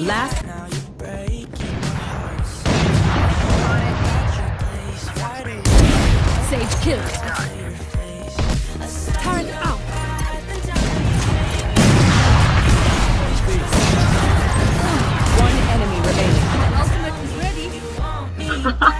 Last. Sage kills. Turret out. One enemy remaining. My ultimate ready.